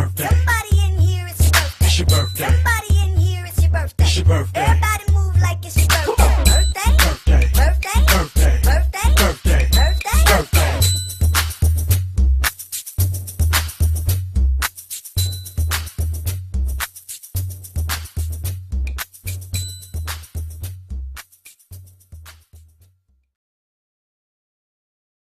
birthday. Somebody in here, it's your birthday. Somebody in here, it's your birthday. It's your birthday.